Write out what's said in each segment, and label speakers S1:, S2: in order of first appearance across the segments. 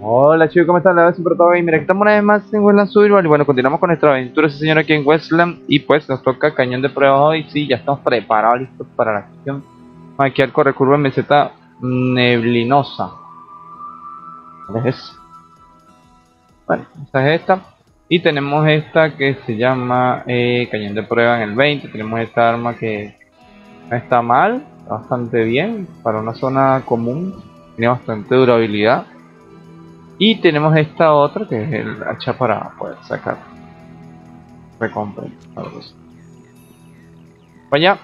S1: Hola chicos, ¿cómo están? La siempre todo bien. Mira, que estamos una vez más en Westland Survival y bueno, continuamos con nuestra aventura, ese señor aquí en Westland y pues nos toca cañón de prueba hoy, sí, ya estamos preparados, listos para la acción. Aquí al corre curva meseta neblinosa. ¿Cuál es esa? Bueno, esta es esta. Y tenemos esta que se llama eh, cañón de prueba en el 20. Tenemos esta arma que no está mal, bastante bien para una zona común. Tiene bastante durabilidad. Y tenemos esta otra que es el hacha para poder sacar recompensa. Vaya,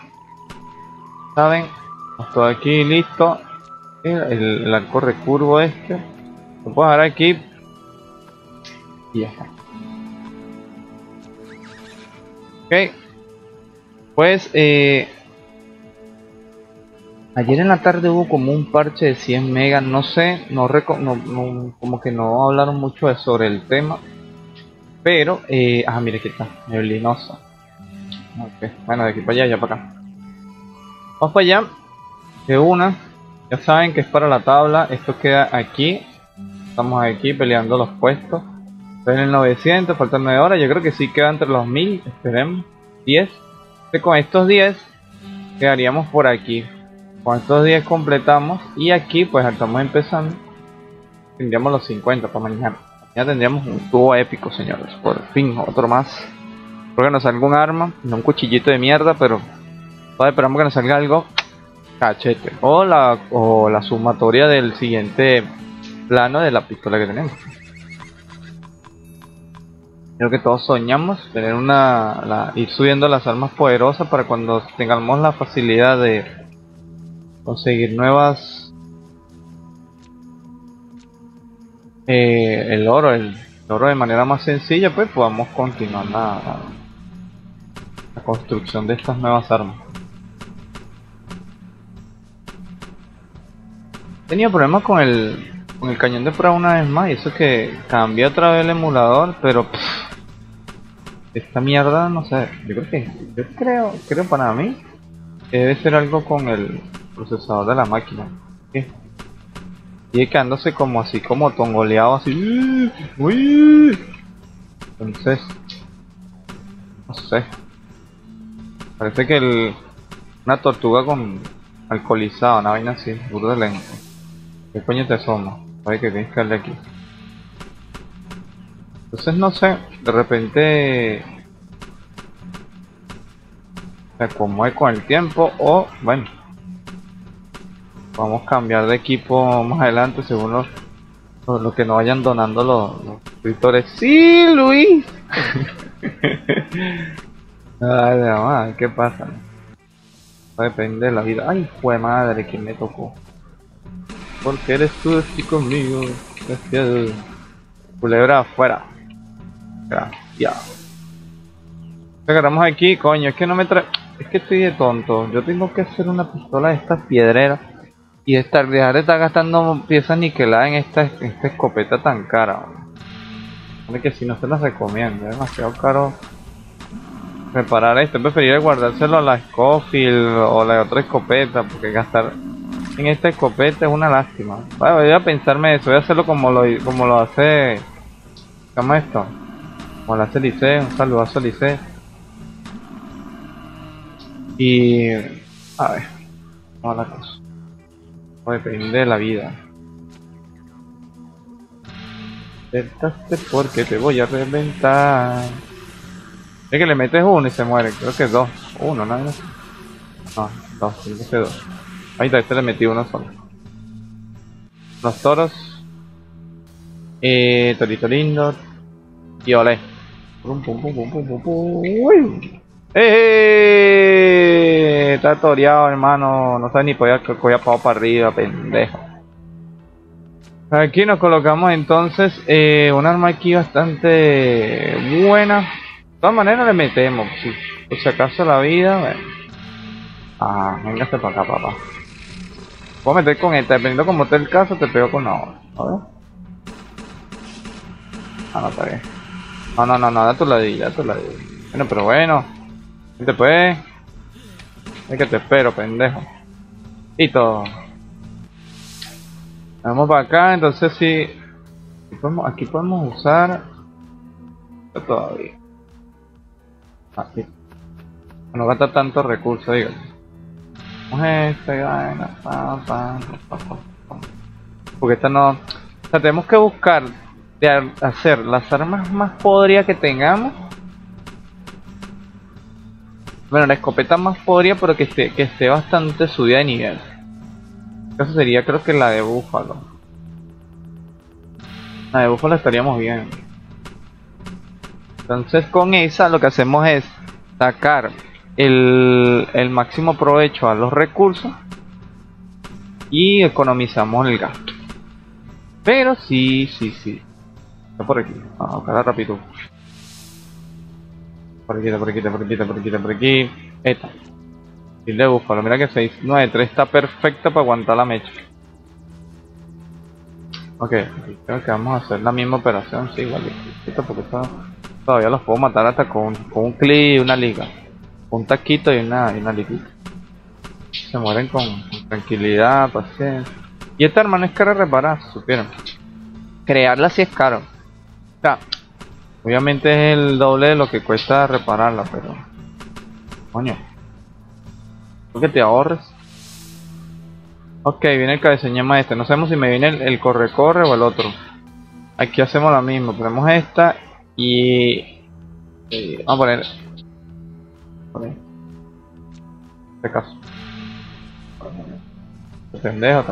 S1: saben, todo aquí listo. El, el, arco recurvo este lo puedo dejar aquí y ya está. Ok, pues eh, Ayer en la tarde hubo como un parche de 100 megas, no sé, no, no, como que no hablaron mucho sobre el tema. Pero, eh, ah, mire que está, neblinosa. Okay. Bueno, de aquí para allá, ya para acá. Vamos para allá. De una. Ya saben que es para la tabla. Esto queda aquí. Estamos aquí peleando los puestos. Estoy en el 900, faltan 9 horas. Yo creo que sí queda entre los 1000. Esperemos. 10. con estos 10 quedaríamos por aquí. Con estos 10 completamos y aquí pues estamos empezando. Tendríamos los 50 para mañana. Ya tendríamos un tubo épico, señores. Por fin, otro más. Porque nos salga un arma, no un cuchillito de mierda, pero todavía esperamos que nos salga algo cachete. O la, o la sumatoria del siguiente plano de la pistola que tenemos. Creo que todos soñamos tener una. ir subiendo las armas poderosas para cuando tengamos la facilidad de conseguir nuevas eh, el oro el, oro de manera más sencilla pues podamos continuar la, la, construcción de estas nuevas armas. Tenía problemas con el con el cañón de prueba una vez más y eso que cambié otra vez el emulador pero esta mierda no sé yo creo que yo creo creo para mí debe ser algo con el procesador de la máquina. ¿Qué? Sigue quedándose como así, como tongoleado así. ¡Uy! Entonces, no sé. Parece que el, una tortuga con alcoholizada, una vaina así, duro de lento. ¿Qué coño te? Hay que tienes que darle aquí. Entonces no sé, de repente se acomode con el tiempo o bueno Vamos a cambiar de equipo más adelante según los, que nos vayan donando los, los suscriptores. ¡Sí, Luis! Ay, mamá, ¿qué pasa? Depende de la vida. ¡Ay, fue madre! que me tocó? Porque eres tú aquí conmigo. Gracias. Culebra afuera. Gracias. Agarramos aquí, coño, es que no me trae... Es que estoy de tonto. Yo tengo que hacer una pistola de estas piedreras y dejar de estar gastando piezas niqueladas en esta, esta escopeta tan cara. Hombre, que si no se las recomiendo, es demasiado caro reparar esto. Preferiría guardárselo a la Scofield o la otra escopeta, porque gastar en esta escopeta es una lástima. voy a pensarme eso, voy a hacerlo como lo, como lo hace. ¿Cómo esto? Como lo hace Lice, un saludazo a Lice. Y. A ver, vamos a la cosa depende de la vida. Intentaste porque te voy a reventar. Es que le metes uno y se muere. Creo que dos. Uno, ¿no? No, dos. Tiene que dos. Ahí está, este le metí uno solo. Los toros. Eh, torito lindo. Y olé. Pum, pum, pum, pum, pum, pum, pum. ¡Eh! Está toreado, hermano. No sabe ni podía coger para arriba, pendejo. Aquí nos colocamos entonces eh, un arma aquí bastante buena. De todas maneras le metemos. Si, por si acaso la vida. Bueno. Ah, para acá, papá. Puedo meter con esta. Dependiendo como esté el caso, te pego con la otra. A ver. Ah, no, está bien. No, no, no, no, da tu ladilla, da tu ladilla. Bueno, pero bueno. Vente pues. Es que te espero, pendejo. Y todo. Vamos para acá, entonces sí. Aquí podemos, aquí podemos usar... Todavía. Aquí. No gasta tantos recursos, dígame. Vamos y vaina. Porque esta no... O sea, tenemos que buscar hacer las armas más podridas que tengamos. Bueno, la escopeta más podrida, pero que esté, que esté bastante subida de nivel. Eso sería creo que la de búfalo. La de búfalo estaríamos bien. Entonces con esa lo que hacemos es sacar el, el máximo provecho a los recursos y economizamos el gasto. Pero sí, sí, sí. Está por aquí. Vamos a rápido. Por aquí, por aquí, por aquí, por aquí, por aquí. Esta. Y de búfalo. Mira que 693 está perfecta para aguantar la mecha. Ok, creo que vamos a hacer la misma operación, sí, igual. Porque esto todavía los puedo matar hasta con, con un clic y una liga. Un taquito y una, y una liguita. Se mueren con, tranquilidad, paciencia. Y esta hermana es cara reparar, si supieran. Crearla sí es caro. O sea, obviamente es el doble de lo que cuesta repararla, pero... Coño. Creo que te ahorres. Ok, viene el cabeceñema este. No sabemos si me viene el, corre-corre o el otro. Aquí hacemos lo mismo. Ponemos esta y... y vamos a poner... Por. Este caso. Este pendejo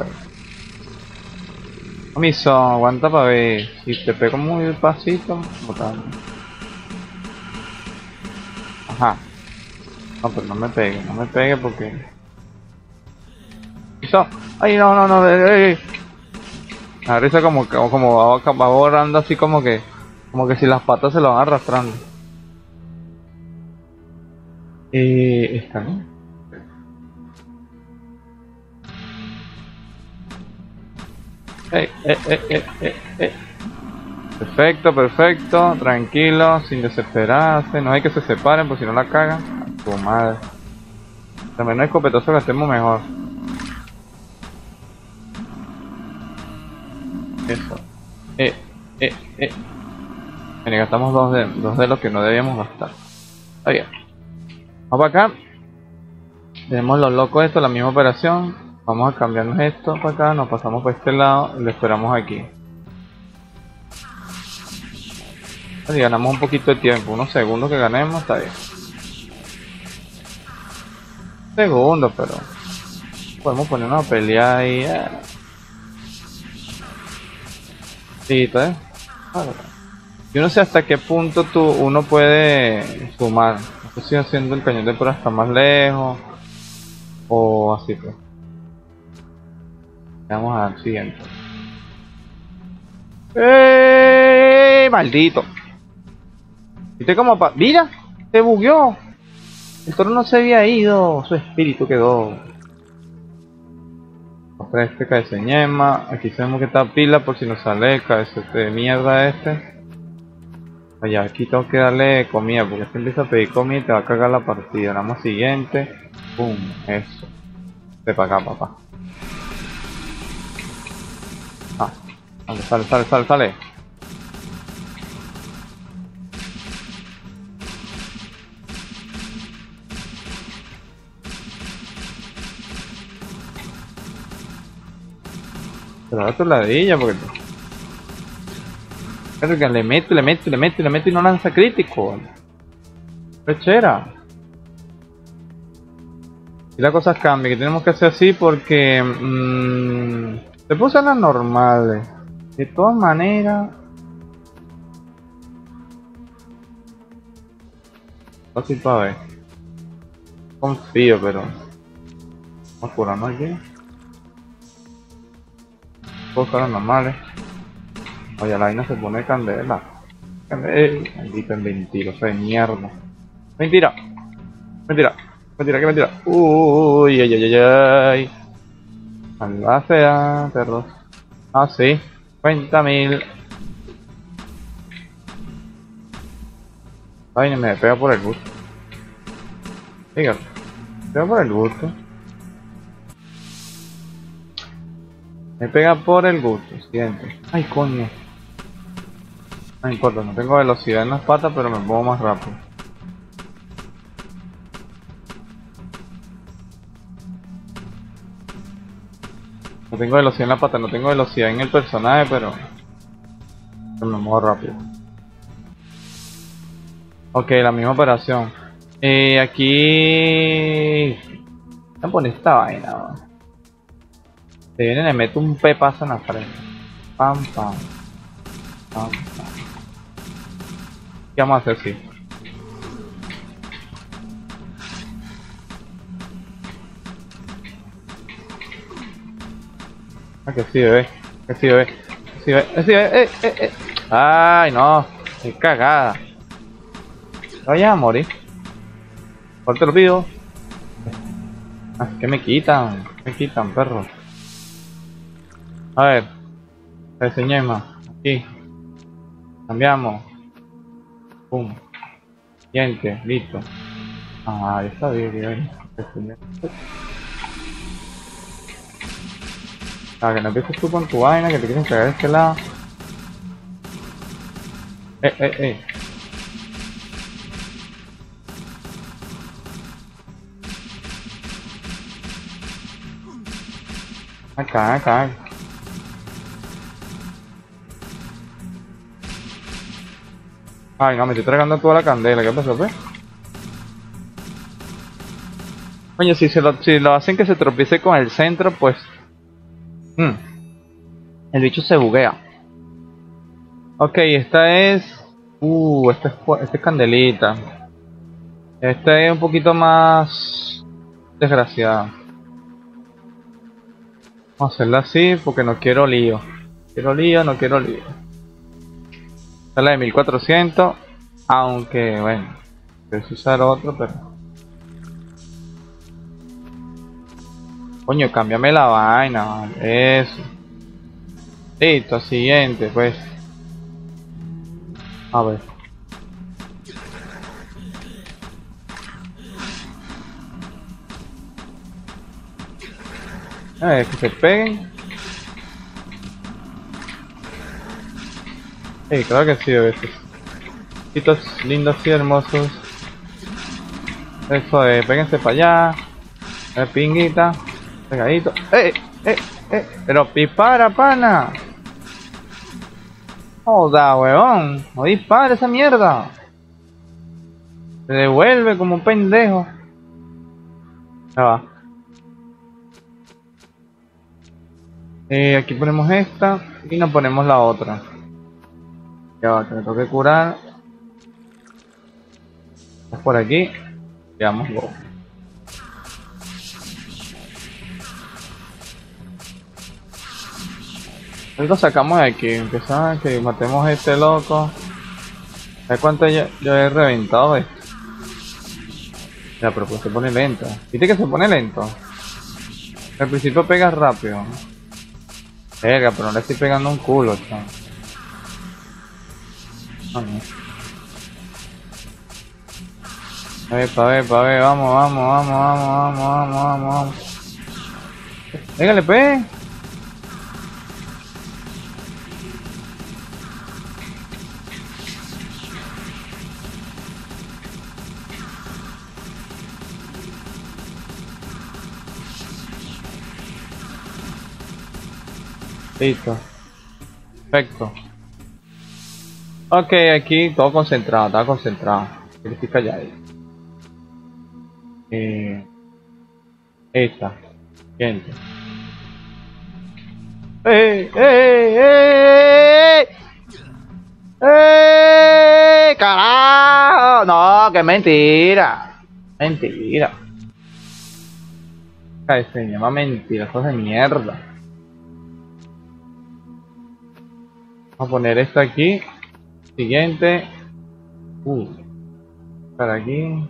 S1: Miso, aguanta para ver. Si te pego muy despacito, botando. Ajá. No, pero no me pegue, no me pegue porque. Miso. Ay, no, no, no. Ey, ey. La risa como, como, va, va borrando así como que. Como que si las patas se lo van arrastrando. Eh, esta, ¿no? Eh, eh, eh. Perfecto, perfecto, tranquilo, sin desesperarse, no hay que se separen por si no la cagan. Tu madre. De menos escopetazo gastemos mejor. Eso. Eh, eh, eh. Bueno, gastamos dos de, dos de los que no debíamos gastar. Está bien. Vamos para acá. Tenemos los locos esto, la misma operación. Vamos a cambiarnos esto para acá, nos pasamos por este lado y lo esperamos aquí. Y ganamos un poquito de tiempo, unos segundos que ganemos, está bien. Segundos, pero podemos ponernos a pelear ahí. Eh. Sí. Vale. Yo no sé hasta qué punto tú, uno puede sumar. No sé si haciendo el cañón de por hasta más lejos o así pues. Vamos al siguiente. ¡Eh! ¡Maldito! ¿Viste cómo pa ¡Mira! ¡Se bugueó! El toro no se había ido, su espíritu quedó. Otra este cabeceñema. Aquí sabemos que está pila por si nos sale el cabecete de mierda este. Allá, aquí tengo que darle comida porque este empieza a pedir comida y te va a cagar la partida. Vamos siguiente. ¡Pum! Eso. Para acá, papá. Sale, sale, sale, sale, sale. Pero da tu ladilla porque... Pero que le meto, le meto, le meto, le meto y no lanza crítico. Pechera. Y las cosas cambian, que tenemos que hacer así porque... Mmm, se puso las normales. De todas maneras... Fácil para ver. Confío, pero... Vamos a curarnos aquí. Cosas normales. Oye, la vaina se pone candela. Candela. Maldito en mentiroso de mierda. Mentira. Mentira. Mentira, que mentira. Uy, ay, ay, ay, ay. Malva sea, perros. Ah, sí. 50 mil. Ay, me pega por el gusto. Fíjate. Me pega por el gusto. Me pega por el gusto, siguiente. Ay, coño. No importa, no tengo velocidad en las patas, pero me muevo más rápido. Tengo velocidad en la pata, no tengo velocidad en el personaje, pero... me muevo rápido. Ok, la misma operación. Eh, aquí... A poner esta vaina, Se viene y le meto un pepazo en la frente. Pam, pam. Pam, pam. ¿Qué vamos a hacer así? Ah, que sí, bebé. Que sí, bebé. Que sí, bebé. Que sí, bebé. Eh, eh, eh. Ay, no. Qué cagada. Vaya a morir. ¿Cuál te lo pido? Ah, ¿qué me quitan? me quitan, perro? A ver. Reseñemos. Aquí. Cambiamos. Pum. Siguiente. Listo. Ah, ya está bien. Ah, que no empieces tú con tu vaina, que te quieren cagar de este lado. Eh, eh, eh. Acá, acá. Ay, no, me estoy tragando toda la candela. ¿Qué pasó, pues? Coño, si, se lo, si lo hacen que se tropiece con el centro, pues... Hmm, el bicho se buguea. Ok, esta es... Uh, esta es, esta es candelita. Esta es un poquito más... Desgraciada. Vamos a hacerla así porque no quiero lío. Quiero lío, no quiero lío. Esta es la de 1400. Aunque, bueno, quiero usar otro, pero... Coño, cámbiame la vaina, Eso. Listo, siguiente, pues. A ver. ver, que se peguen. Sí, claro que sí, a veces. Chitos lindos y hermosos. Eso es, péguense para allá. El pinguita. Pegadito. ¡Eh! ¡Eh! ¡Eh! Pero dispara, pana. Joda, weón. No dispara esa mierda. Se devuelve como un pendejo. Ya va. Eh, aquí ponemos esta y nos ponemos la otra. Ya va, que me toque curar. Por aquí. Veamos go. Lo sacamos de aquí, empezamos que matemos a este loco. ¿Sabes cuánto yo, yo he reventado esto? Ya, pero pues se pone lento. ¿Viste que se pone lento? Al principio pega rápido. Verga, pero no le estoy pegando un culo, chaval. A ver, pa' ver, pa' ver, vamos, vamos, vamos, vamos, vamos, vamos, vamos, vamos. Pégale, pe. Listo. Perfecto. Ok, aquí todo concentrado, está concentrado. Estoy callado. Eh, esta. Gente. ¡Eh! ¡Eh! ¡Eh! ¡Eh! ¡Carajo! No, que mentira. Mentira. Se llama mentira, cosas de mierda. A poner esto aquí. Siguiente. Uh. Para aquí.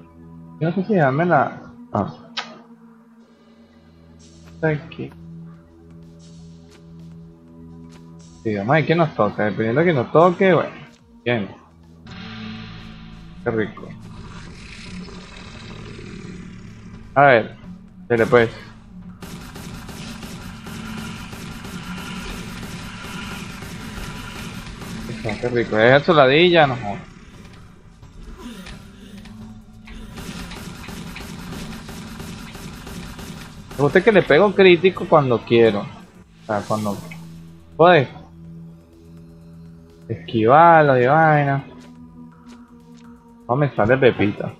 S1: No sé si darme la. Ah. Aquí. Sí, vamos qué nos toca. Dependiendo de que nos toque, bueno. Bien. Qué rico. A ver. Dale pues. Qué rico. Es soladilla, no jodas. Me gusta que le pego crítico cuando quiero. O sea, cuando puedes esquivarlo de vaina. Vamos a sale pepita.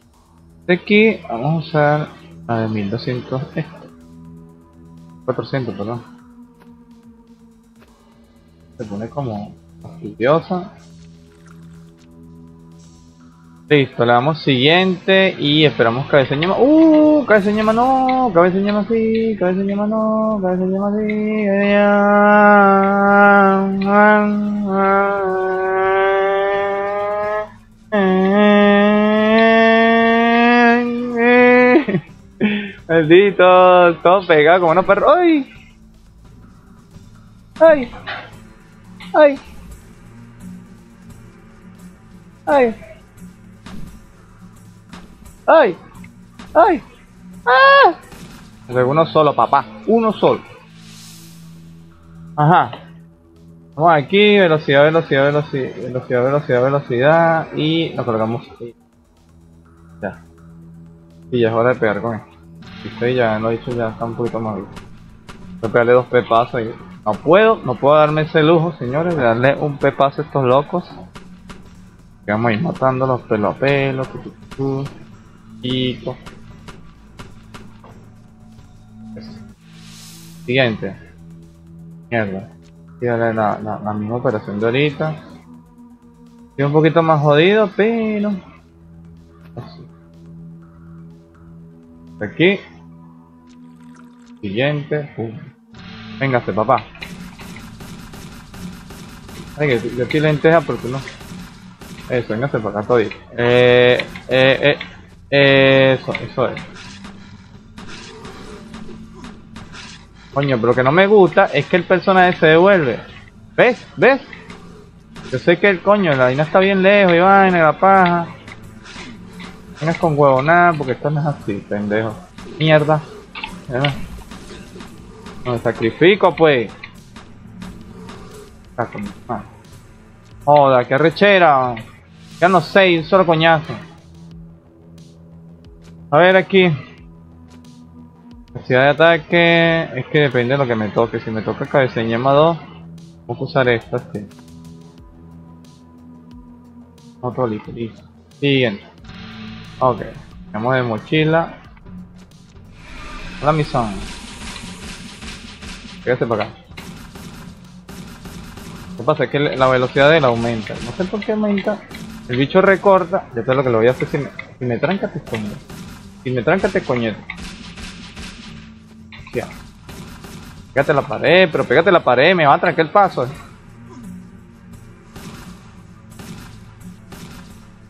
S1: De aquí vamos a usar la de 1200. Esto. 400, perdón. Se pone como fastidiosa. Listo, le damos siguiente y esperamos cabeza ñema. ¡Uh! Cabeza ñema no, cabeza ñema sí, cabeza ñema no, cabeza ñema sí. Maldito, todo pegado como unos perros. ¡Ay! ¡Ay! ¡Ay! ¡Ay! ¡Ay! ¡Ay! ¡Ah! uno solo, papá. Uno solo. Ajá. Vamos aquí, velocidad, velocidad, velocidad, velocidad, velocidad, velocidad. Y nos colocamos. Ya. Y ya es hora de pegar con esto. Y ya lo he dicho, ya está un poquito más Voy a pegarle dos pepazos y no puedo, no puedo darme ese lujo, señores, de darle un pepazo a estos locos. Vamos a ir matando los pelo a pelo. Chico. Siguiente. Mierda. Fíjale la, la, la, misma operación de ahorita. Estoy un poquito más jodido, pero... Así. Aquí. Siguiente. Uh. Véngase, papá. Ay, que yo aquí lenteja porque no. Eso, véngase para acá, eh, eh. Eso, eso es. Coño, pero lo que no me gusta es que el personaje se devuelve. ¿Ves? ¿Ves? Yo sé que el coño, la vaina está bien lejos y vaina, la paja. Vengas con huevo nada, porque esto no es así, pendejo. Mierda. No me sacrifico, pues. Joda, qué rechera. Ya no sé, un solo coñazo. A ver aquí. Capacidad de ataque. Es que depende de lo que me toque. Si me toca cabeza llama 2, vamos a usar esta. Sí. Otro listo, listo. Siguiente. Ok. Tenemos de mochila. La misión. Fíjate para acá. Lo que pasa es que la velocidad de él aumenta. No sé por qué aumenta. El bicho recorta. Ya sé lo que lo voy a hacer si me, si me tranca te esconde. Si me trancate, coñete. Ya. Pégate la pared, pero pégate la pared, me va a trancar el paso.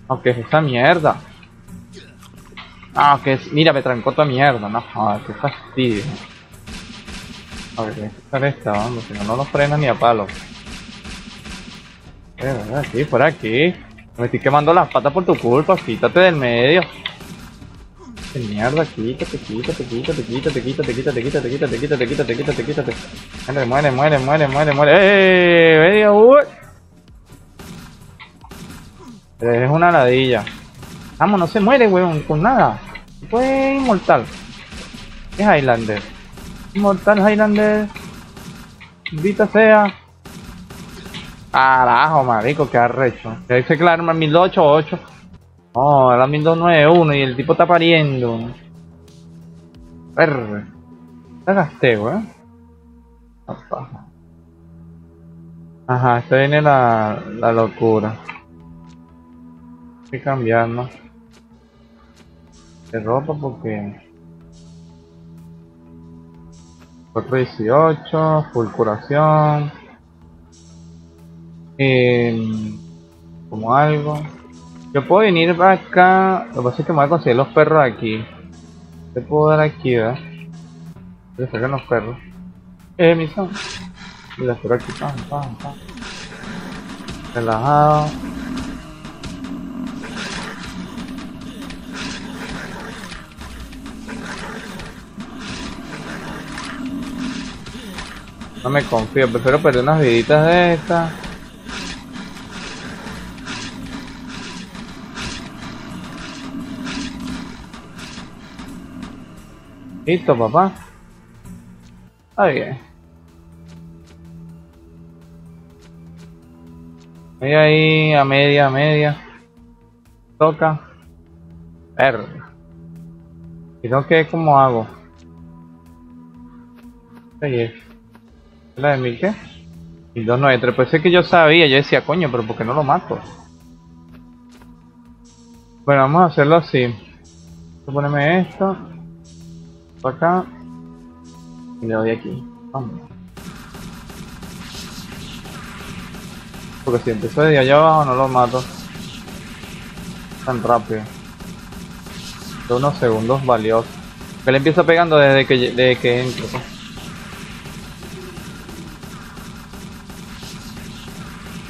S1: Aunque es esa mierda. Ah, que es. Mira, me trancó toda mierda. No, joder, qué fastidio. A ver, que estar esta, vamos, si no, no nos frena ni a palo. Eh, aquí, por aquí. Me estoy quemando las patas por tu culpa, quítate del medio. ¡Qué mierda! Quítate, quítate, quítate, quítate, quítate, quítate, quítate, quítate, quítate, quítate, quítate, quítate. Muere, muere, muere, muere, muere, muere. ¡Eh! ¡Medio! ¡Uy! Es una ladilla. Vamos, no se muere, weón, con nada. Fue inmortal. Es Highlander. Inmortal Highlander. Vita sea. Carajo, marico, qué arrecho. Dice que la arma 1088. Oh, la 1291 y el tipo está pariendo. Perre. La gasté, weón. Ajá, esta viene la, la locura. Hay que cambiarnos. De ropa porque... 418, full curación. Eh, como algo. Yo puedo venir acá. Lo que pasa es que me voy a conseguir los perros aquí. Te puedo dar aquí, ¿verdad? Voy a sacar los perros. Eh, mi son. Y las aquí, pam, pam. Relajado. No me confío, prefiero perder unas viditas de estas. Listo, papá. Está bien. Voy ahí a media, a media. Toca. Verga. ¿Y no qué? ¿Cómo hago? ¿Qué es? ¿La de mil qué? 1293. Pues es que yo sabía, yo decía, coño, pero ¿por qué no lo mato? Bueno, vamos a hacerlo así. Voy a ponerme esto. Por acá. Y le doy aquí. Vamos. Porque si empiezo desde allá abajo no lo mato. Tan rápido. De unos segundos valiosos. Que le empieza pegando desde que, desde que entro. pues.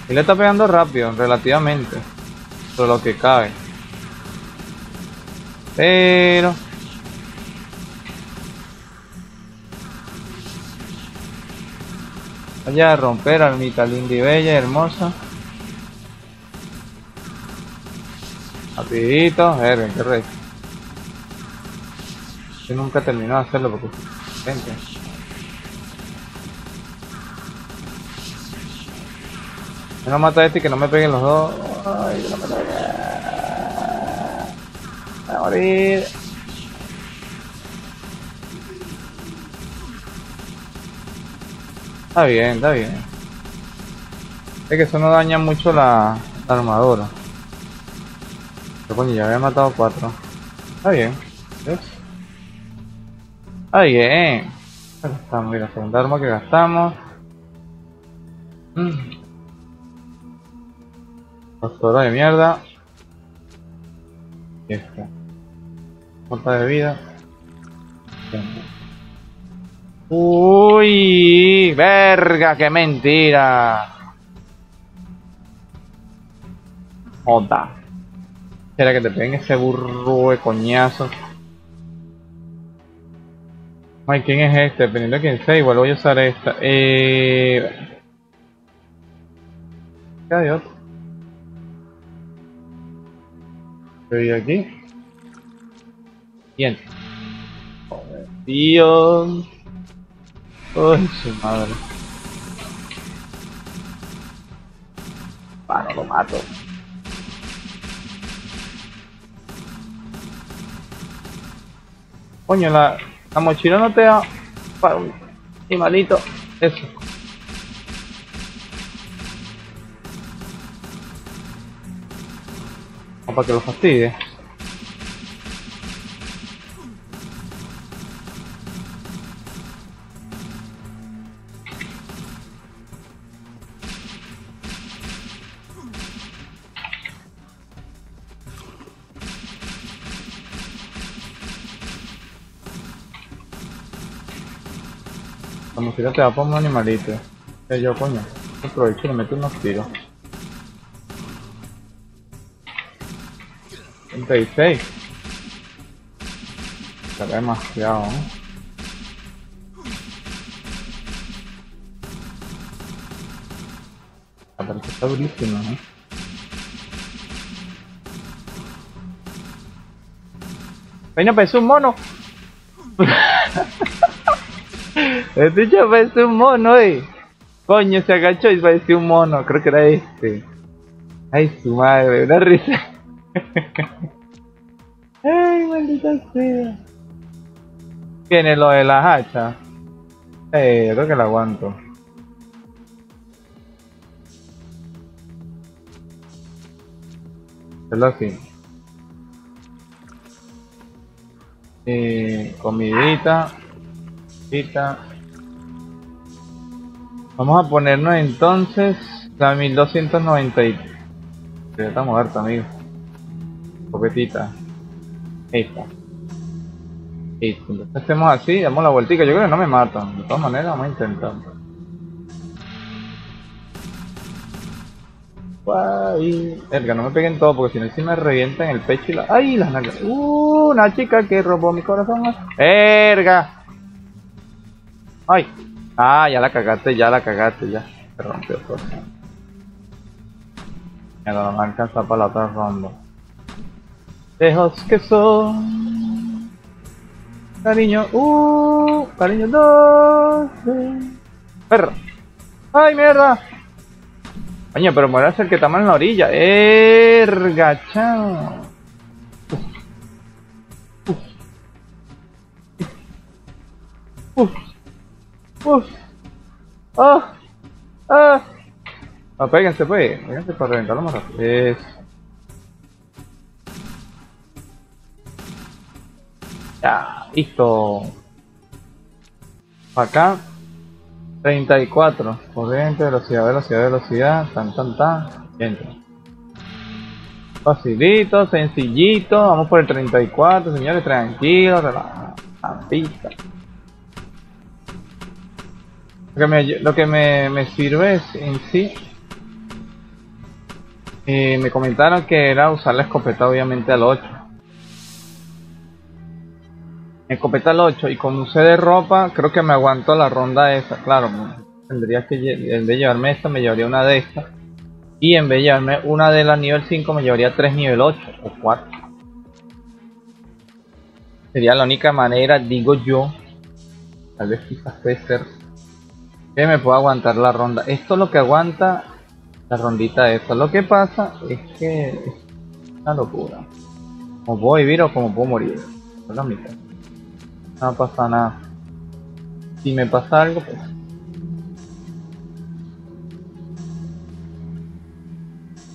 S1: Y le está pegando rápido, relativamente. Por lo que cabe. Pero... Vaya a romper, almita linda y bella, hermosa. Rapidito, verga, qué rey. Yo nunca terminó de hacerlo porque... Gente. Yo no mato a este y que no me peguen los dos. Ay, que no me peguen. Voy a morir. Está bien, está bien. Es que eso no daña mucho la, la armadura. Pero coño, ya había matado cuatro. Está bien. ¿Ves? Está bien. Está, mira, segunda arma que gastamos. Mm. Pastora de mierda. Y esta. Corta de vida. Uy, verga, qué mentira. Joda. Espera que te peguen ese burro de coñazo. Ay, ¿quién es este? Dependiendo de quién sea, igual voy a usar esta. Eh... ¿Qué hay otro? Estoy aquí. Bien. Joder, tío. Uy, su madre. Ah, no lo mato. Coño, la, la mochila no te da para un animalito. Eso. O para que lo fastidie. Mochila te da para un animalito. Que yo, coño. Aprovecho y le meto unos tiros. 36. Está demasiado, verdad que está durísimo, ¿no? Peña, parece un mono. Este ya parece un mono, eh. Coño, se agachó y parecía un mono. Creo que era este. Ay, su madre, una risa. Ay, maldita sea. Tiene lo de las hachas. Eh, creo que la aguanto. Hacerlo así. Eh, comidita. Comidita. Vamos a ponernos entonces la 1290 y... Ya está muerta, amigo. Copetita. Esta. Listo. Entonces hacemos así, damos la vueltica. Yo creo que no me matan. De todas maneras, vamos a intentar. Guay. Verga, no me peguen todo porque si no, si me revientan el pecho y la. ¡Ay! Las nalgas. ¡Uh! Una chica que robó mi corazón. ¡Verga! ¡Ay! Ah, ya la cagaste, ya la cagaste, ya. Rompió todo. Ya no me alcanza para la otra ronda. Lejos que son. Cariño, uh, cariño, dos. Perro. ¡Ay, mierda! Coño, pero me ser que está en la orilla. ¡Erga, chao! Uf. Uf. Ah. Ah. Ah, péguense, pues. Péguense para reventarlo más rápido. Es... Ya, listo. Acá. 34. Corriente, velocidad, velocidad, velocidad. Tan, tan, tan. Entra. Facilito, sencillito. Vamos por el 34, señores. Tranquilos, relajados. Lo que me, lo que me, me sirve es en sí. Eh, me comentaron que era usar la escopeta obviamente al 8. Escopeta al 8 y con usé de ropa creo que me aguanto la ronda esa. Claro, tendría que en vez de llevarme esta me llevaría una de estas. Y en vez de llevarme una de la nivel 5 me llevaría 3 nivel 8 o 4. Sería la única manera, digo yo. Tal vez quizás puede ser que me puedo aguantar la ronda. Esto es lo que aguanta la rondita esta. Lo que pasa es que es una locura. Como puedo vivir o como puedo morir. No pasa nada. Si me pasa algo, pues...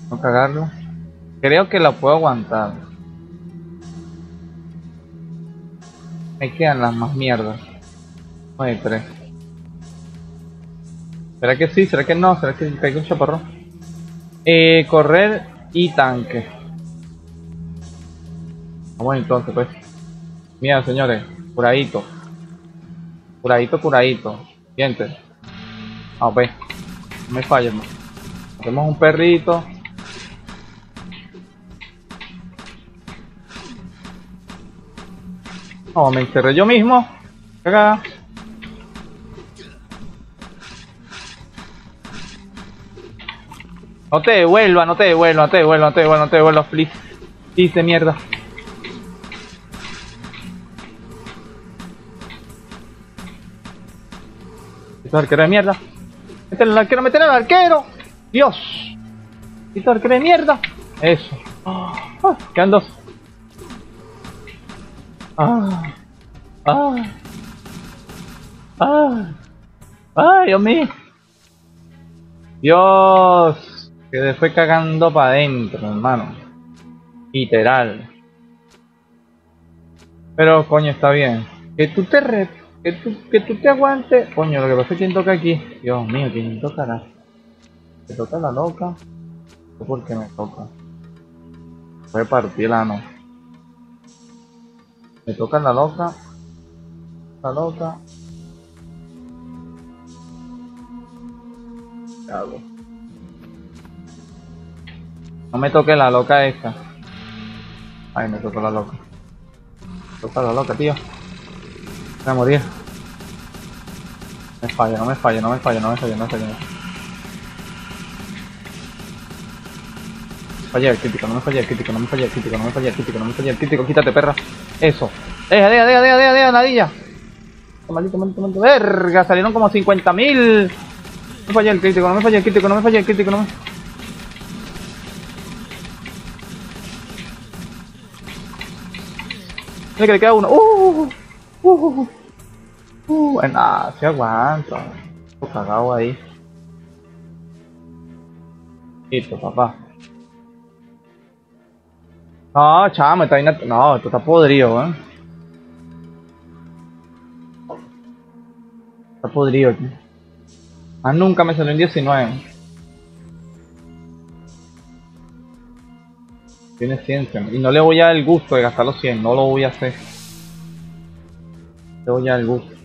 S1: No cagarlo. Creo que la puedo aguantar. Me quedan las más mierdas. No hay tres. ¿Será que sí? ¿Será que no? ¿Será que caiga un chaparrón? Eh, correr y tanque. Vamos entonces, pues. Mira, señores. Curadito. Curadito, curadito. Siente. Vamos, pues. No me falles, man. Hacemos un perrito. Oh, me encerré yo mismo. Cagada. No te devuelva, no te devuelva, no te devuelva, no te devuelva, no te devuelva, please. Dice mierda. Esto arquero de mierda. Métele al arquero, métele al arquero. Dios. Esto arquero de mierda. Eso. Ah, quedan dos. Ah. Ah. Ah. Ay, Dios mío. Dios. Que se fue cagando para adentro, hermano. Literal. Pero coño, está bien. Que tú te re... que, tú, que tú te aguantes. Coño, lo que pasa es que toca aquí. Dios mío, ¿quién tocará? ¿Te toca la loca? ¿Por qué me toca? Voy a partir el ano. Me toca la loca. La loca. ¿Qué hago? No me toque la loca esta. Ay, me tocó la loca. Me toca la loca, tío. Voy a morir. Me falla, no me falla, no me falla, no me falla, no me falla. No me falla el crítico, no me falla el crítico, no me falla el crítico, no me falla el crítico, no me falla el crítico, quítate perra. Eso. Deja, deja, deja, deja, deja, deja, nadilla. Maldito, maldito, maldito. Verga, salieron como 50.000. No me falla el crítico, no me falla el crítico, no me falla el crítico, no me... Mira que le queda uno. Uh, uh, uh, uh. Se aguanta. Cagado ahí. Listo, papá. No, chamo, está ahí. No, esto está podrido, eh. Está podrido, tío. Más nunca me salió en 19. Tiene ciencia. Y no le voy a dar el gusto de gastar los 100. No lo voy a hacer. Le voy a dar el gusto.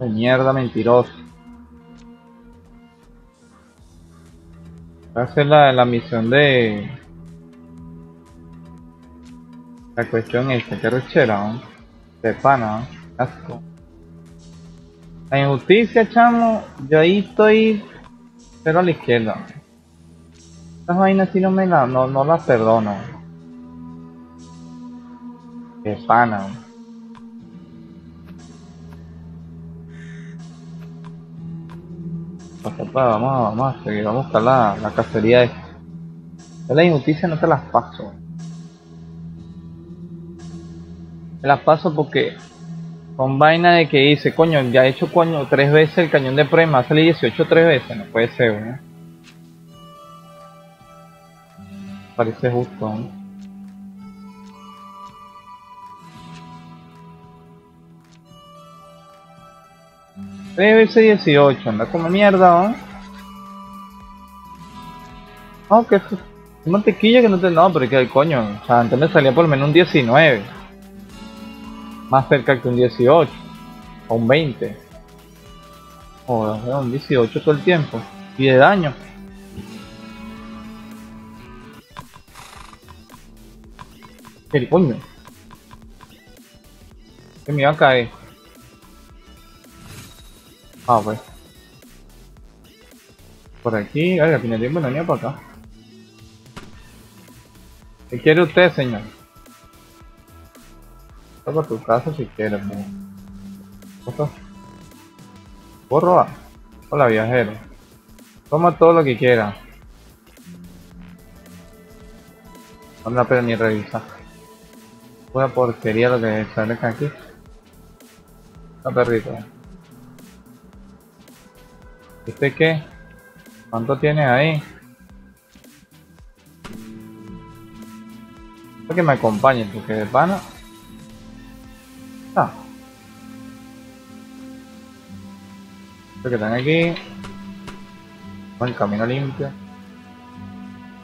S1: De mierda mentiroso. Voy a hacer la, la misión de... La cuestión esta, que rechera, ¿no? De pana, ¿no? Asco. La injusticia, chamo, yo ahí estoy... Pero a la izquierda. Estas vainas sí no me la, no, no las perdono. Que pana. Pues, pues, pues vamos, vamos a seguir, vamos a buscar la, la cacería esta. La injusticia no te las paso. Te las paso porque con vaina de que dice, coño, ya he hecho coño tres veces el cañón de prema, sale 18 tres veces, no puede ser, ¿no? Parece justo. Tres veces 18, anda como mierda, ¿no? No, que mantequilla que no te... No, pero que el coño, o sea, antes me salía por lo menos un 19. Más cerca que un 18. O un 20. O un 18 todo el tiempo. Y de daño. El coño. Que me iba a caer. Ah, pues. Por aquí, tiempo no venía para acá. ¿Qué quiere usted, señor? Está para tu casa si quiere, pero... ¿Cosa? ¿Puedo robar? Hola, viajero. Toma todo lo que quiera. No la pena ni revisar. Una porquería lo que sale aquí. Está perrito. ¿Este qué? ¿Cuánto tienes ahí? Quiero que me acompañen porque de pana. Ah. Creo que están aquí. Buen camino limpio.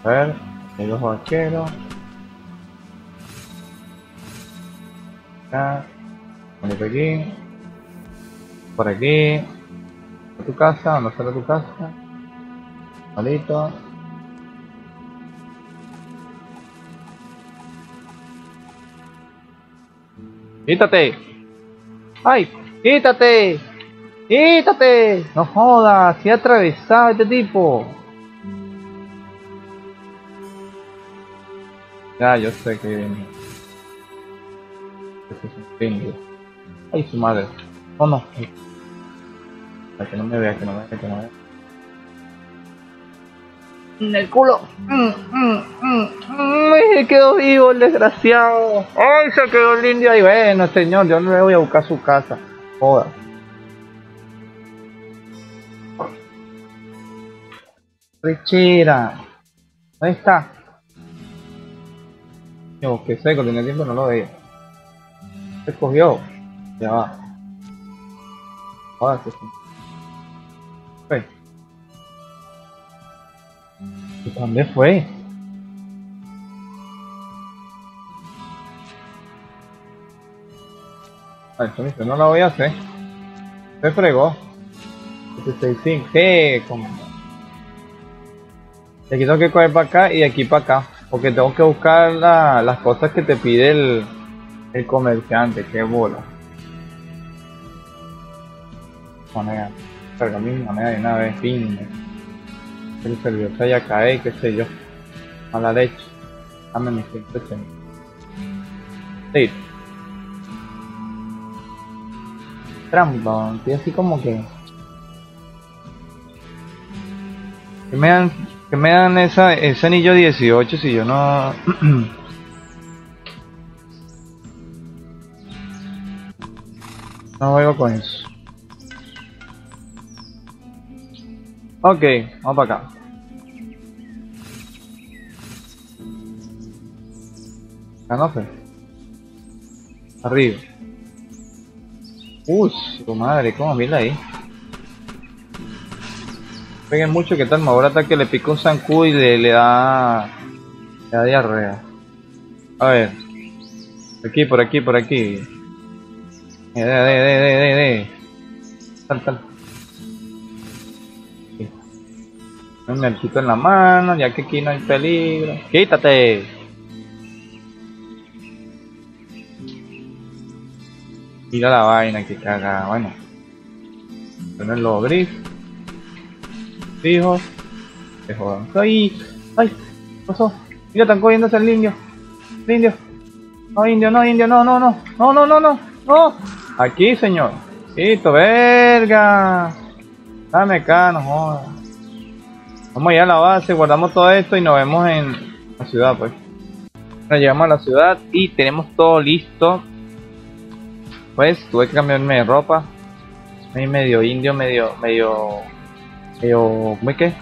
S1: A ver, hay dos vaqueros. Por aquí. Por aquí. ¿A tu casa? ¿Dónde está tu casa? Malito. ¡Quítate! ¡Ay! ¡Quítate! ¡Quítate! ¡No jodas! ¡Si ha atravesado este tipo! Ya, yo sé que viene. Es un pingo. ¡Ay, su madre! ¡Oh, no! Para que no me vea, que no me vea, que no me vea. En el culo. Mm, mm, mm, mm, Se quedó vivo el desgraciado. Ay, se quedó el indio ahí. Bueno, señor, yo no le voy a buscar su casa. Joda. Richera. ¿Dónde está? Yo, que seco, tenía tiempo no lo veía. Se cogió. Ya va. Ahora se fue. ¿Y dónde fue? Ay, esto no la voy a hacer. Se fregó. 75. ¿Qué? Como... Y aquí tengo que coger para acá y de aquí para acá. Porque tengo que buscar la- las cosas que te pide el, el comerciante. Qué bola. Moneda. Carga mi moneda de una vez. Fin. El servidor se haya caído, qué sé yo. Mala leche. Dame mi 180. Sí. Trampa, estoy así como que. Que me dan, que me dan esa, ese anillo 18 si yo no. no con eso. Ok, vamos para acá. No sé. Arriba. Uy, tu madre, cómo mira ahí. Peguen mucho que tal, ahora hasta que le pica un zancudo y le, le da. Le da diarrea. A ver. Aquí, por aquí, por aquí. Eh. Tal, tal. Aquí. Un merquito en la mano, ya que aquí no hay peligro. ¡Quítate! Mira la vaina que caga, bueno. Ponerlo gris. Fijo. Se jodan. ¡Ay! ¡Ay! ¿Qué pasó? Mira, están cogiéndose el indio. El indio. No, indio, no, indio, no, no, no. No, no, no, no. No. Aquí, señor. Listo, verga. Dame acá, no jodas. Vamos allá a la base, guardamos todo esto y nos vemos en la ciudad, pues. Nos llegamos a la ciudad y tenemos todo listo. Pues tuve que cambiarme de ropa. Ahí medio indio, medio, medio, medio, ¿cómo es que?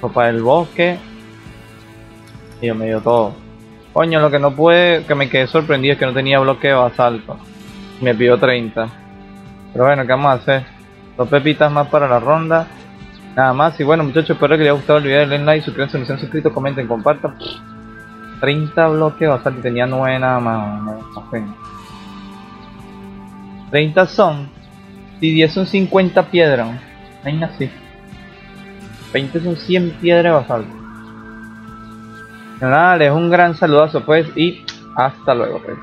S1: Ropa del bosque. Medio, medio todo. Coño, lo que no pude, que me quedé sorprendido es que no tenía bloqueo asalto. Me pidió 30. Pero bueno, ¿qué vamos a hacer? Dos pepitas más para la ronda. Nada más. Y bueno, muchachos, espero que les haya gustado el video. Denle like, suscríbanse si no se han suscrito, comenten, compartan. 30 bloqueos, o sea, tenía 9 nada más. No, no sé. 30 son. Si 10 son 50 piedras. Venga así. 20 son 100 piedras de basalto. Nada, les un gran saludazo pues y hasta luego pues.